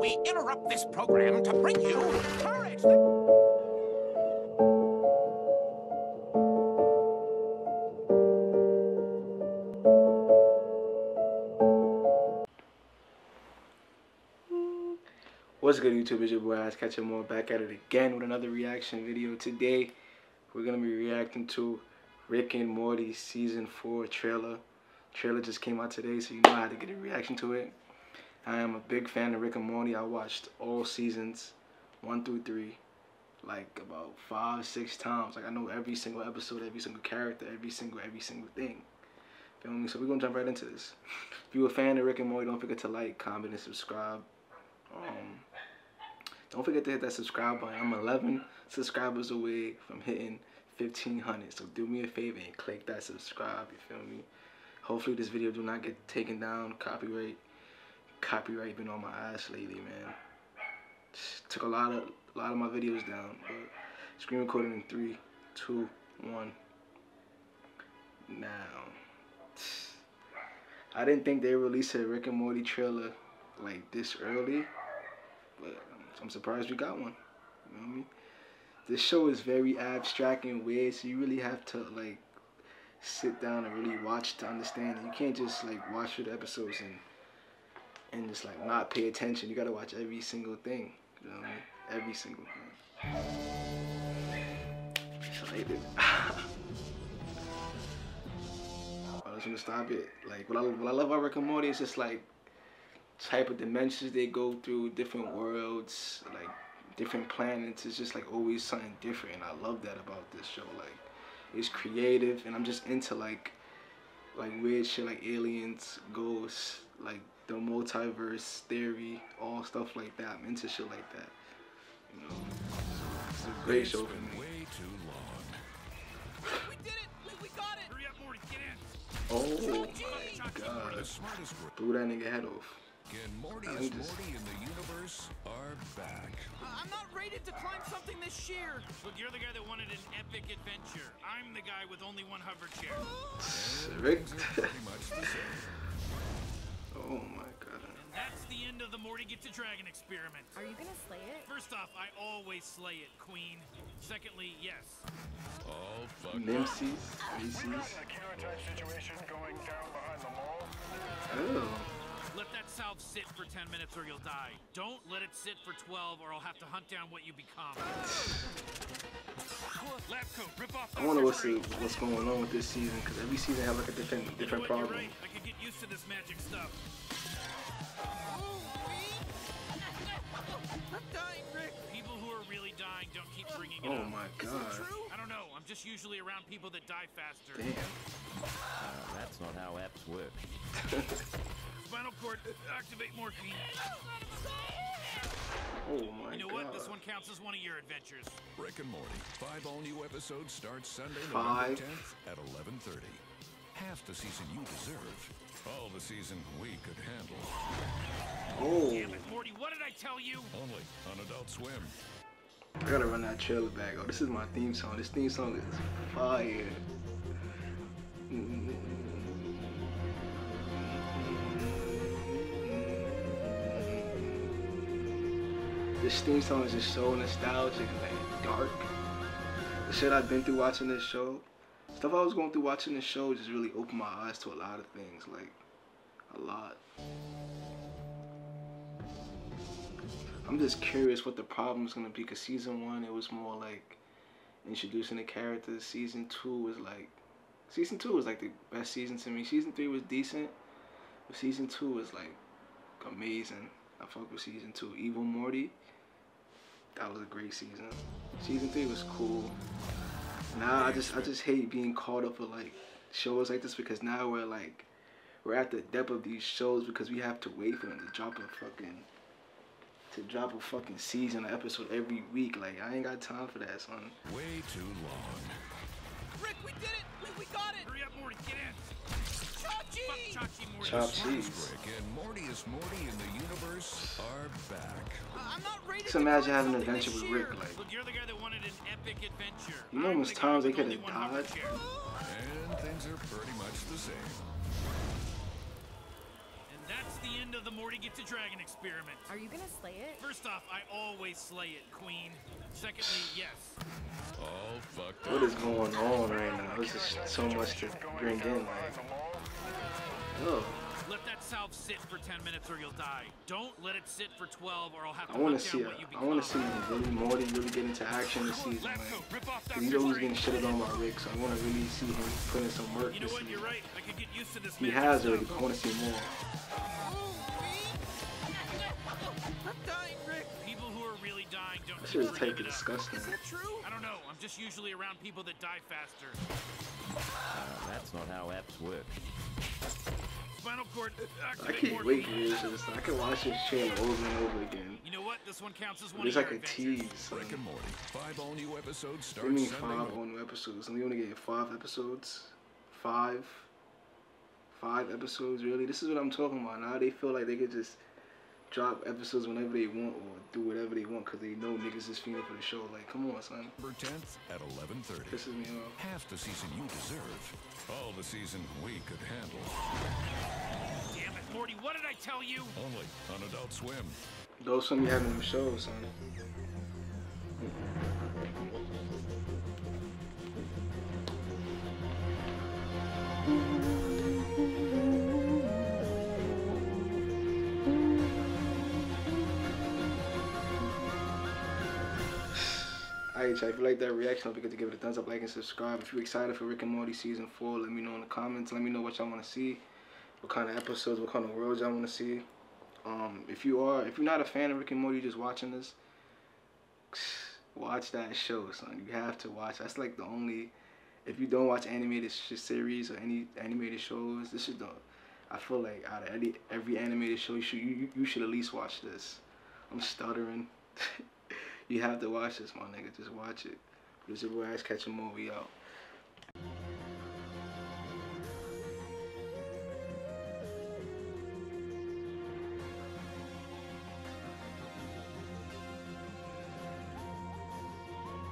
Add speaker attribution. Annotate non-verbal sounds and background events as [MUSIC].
Speaker 1: we interrupt this program to bring you courage.
Speaker 2: What's good YouTube? It's your boy AshCatchemAll back at it again with another reaction video. Today we're gonna be reacting to Rick and Morty season four trailer. Trailer just came out today, so you know I had to get a reaction to it. I am a big fan of Rick and Morty. I watched all seasons one through three, like about five, six times. Like I know every single episode, every single character, every single every single thing. Feel me? So we're gonna jump right into this. [LAUGHS] If you're a fan of Rick and Morty, don't forget to like, comment, and subscribe. Um, don't forget to hit that subscribe button. I'm 11 subscribers away from hitting 1500. So do me a favor and click that subscribe. You feel me? Hopefully this video do not get taken down. Copyright, copyright been on my ass lately, man. Just took a lot of a lot of my videos down. But screen recording in three, two, one. Now, I didn't think they released a Rick and Morty trailer like this early, but I'm surprised we got one. You know what I mean? This show is very abstract and weird, so you really have to like sit down and really watch to understand. You can't just like watch the episodes and and just like not pay attention. You gotta watch every single thing. You know what I mean? Every single thing. I was [LAUGHS] oh, gonna stop it. Like what I what I love about Rick and Morty is just like type of dimensions they go through, different worlds, like different planets. It's just like always something different, and I love that about this show. Like it's creative, and I'm just into like like weird shit like aliens, ghosts, like the multiverse theory, all stuff like that. I'm into shit like that. You know, it's a great show for me.
Speaker 3: Way too long.
Speaker 4: We did it! We, we got it!
Speaker 3: Hurry up, Morty, get in.
Speaker 2: Oh my
Speaker 3: The
Speaker 2: god,
Speaker 3: smartest word.
Speaker 2: blew that nigga head off.
Speaker 3: Again, Morty
Speaker 2: I'm
Speaker 3: is
Speaker 2: just-
Speaker 3: Morty and the universe are back.
Speaker 4: I- I'm not rated to climb something this sheer.
Speaker 5: Look, you're the guy that wanted an epic adventure. I'm the guy with only one hover chair. [GASPS]
Speaker 2: Rick. [LAUGHS] oh my god.
Speaker 5: And that's the end of the Morty Gets a Dragon experiment.
Speaker 6: Are you gonna slay it?
Speaker 5: First off, I always slay it, Queen. Secondly, yes.
Speaker 3: All fuck.
Speaker 2: Nimsies, Macy's.
Speaker 7: A counter-type situation going down behind the mall.
Speaker 2: Oh.
Speaker 5: Let that salve sit for 10 minutes or you'll die. Don't let it sit for 12 or I'll have to hunt down what you become. Lab coat, rip off
Speaker 2: I wonder
Speaker 5: Dr.
Speaker 2: what's what's going on with this season because every season have like a different
Speaker 5: You know
Speaker 2: different
Speaker 5: what, you're
Speaker 2: problem.
Speaker 5: right. I could get used to this magic stuff.
Speaker 4: I'm dying, Rick.
Speaker 5: People who are really dying don't keep bringing it
Speaker 2: Oh
Speaker 5: up.
Speaker 2: my
Speaker 4: Is it
Speaker 2: god.
Speaker 4: true?
Speaker 5: I don't know. I'm just usually around people that die faster.
Speaker 2: Damn.
Speaker 8: Uh, that's not how apps work. [LAUGHS]
Speaker 5: Spinal cord, activate morphine.
Speaker 2: Oh my
Speaker 5: You know
Speaker 2: god.
Speaker 5: what? This one counts as one of your adventures.
Speaker 3: Rick and Morty. Five all-new episodes start Sunday,
Speaker 2: Five.
Speaker 3: November 10th at 11:30. Half the season you deserve. All the season we could handle.
Speaker 2: Oh,
Speaker 5: Damn it, Morty, what did I tell you?
Speaker 3: Only on Adult Swim.
Speaker 2: I gotta run that trailer back. Oh, this is my theme song. This theme song is fire. This theme song is just so nostalgic, like dark. The shit I've been through watching this show, stuff I was going through watching this show just really opened my eyes to a lot of things, like a lot. I'm just curious what the problem is gonna be. Cause season one, it was more like introducing the characters. Season two was like, season two was like the best season to me. Season three was decent, but season two was like amazing. I fuck with season two. Evil Morty, that was a great season. Season three was cool. Now I just I just hate being caught up with like shows like this because now we're like we're at the depth of these shows because we have to wait for them to drop a fucking to drop a fucking season episode every week. Like I ain't got time for that, son.
Speaker 3: Way too long.
Speaker 4: Rick, we did it! We, we got it!
Speaker 5: Hurry up, Morty, get in.
Speaker 4: Chachi!
Speaker 5: Fuck Chachi, Morty.
Speaker 2: Chop
Speaker 3: Rick and Morty is Morty and the universe are back.
Speaker 4: I- I'm not rated
Speaker 2: Just
Speaker 4: to
Speaker 2: imagine having an adventure with. Rick. Like
Speaker 5: Look, you're the guy that wanted an epic adventure.
Speaker 2: You know how much times they could've died?
Speaker 3: And things are pretty much the same.
Speaker 5: And that's the end end of the Morty Gets a Dragon experiment.
Speaker 6: Are you gonna slay it?
Speaker 5: First off, I always slay it, Queen. Secondly, yes.
Speaker 3: Oh, fucked
Speaker 2: What
Speaker 3: up.
Speaker 2: is going on right now? There's just so much to bring in. Like, oh,
Speaker 5: Let that salve sit for 10 minutes or you'll die. Don't let it sit for 12 or I'll have to
Speaker 2: I want to see.
Speaker 5: down
Speaker 2: A,
Speaker 5: what you
Speaker 2: I want to see really Morty really get into action this season.
Speaker 5: Lab
Speaker 2: Like,
Speaker 5: coat, rip off
Speaker 2: 'cause
Speaker 5: Dr.
Speaker 2: he's always
Speaker 5: Strange.
Speaker 2: getting shitted on by Rick, so I want to really see him put in some work
Speaker 5: You know
Speaker 2: this
Speaker 5: what?
Speaker 2: season.
Speaker 5: You're right. I could get used to this
Speaker 2: He has
Speaker 5: stuff.
Speaker 2: already, but I want to see more.
Speaker 4: I'm dying, Rick.
Speaker 5: People who are really dying don't
Speaker 2: This is
Speaker 5: bringing
Speaker 2: taking disgusting.
Speaker 4: Is that true?
Speaker 5: I don't know. I'm just usually around people that die faster.
Speaker 8: Uh, that's not how apps work.
Speaker 5: Spinal cord.
Speaker 2: Uh,
Speaker 5: I
Speaker 2: can't
Speaker 5: more
Speaker 2: wait for this. I can watch this channel over and over again.
Speaker 5: You know what? This one counts as one
Speaker 2: It's like a
Speaker 5: adventures.
Speaker 2: tease.
Speaker 3: Rick
Speaker 2: Like,
Speaker 3: and Morty. Five all new episodes
Speaker 2: what
Speaker 3: start
Speaker 2: do you mean
Speaker 3: Sunday.
Speaker 2: five on new episodes? And we only get five episodes. Five. Five episodes, really? This is what I'm talking about. Now they feel like they could just drop episodes whenever they want or do whatever they want because they know niggas is fiending for the show. Like, come on, son.
Speaker 3: November 10th at 11:30.
Speaker 2: Pisses me off.
Speaker 3: Half the season you deserve. All the season we could handle.
Speaker 5: Damn it, Morty. What did I tell you?
Speaker 3: Only on Adult Swim.
Speaker 2: Those some you having them shows, son. If you like that reaction, don't forget to give it a thumbs up, like, and subscribe. If you're excited for Rick and Morty season four, let me know in the comments. Let me know what y'all want to see, what kind of episodes, what kind of worlds y'all want to see. Um, if you are, if you're not a fan of Rick and Morty, just watching this, [SIGHS] watch that show, son. You have to watch. That's like the only. If you don't watch animated series or any animated shows, this is the. I feel like out of every every animated show, you should you- you should at least watch this. I'm stuttering. [LAUGHS] you have to watch this, my nigga. Just watch it. Is your boy catch a Movie out.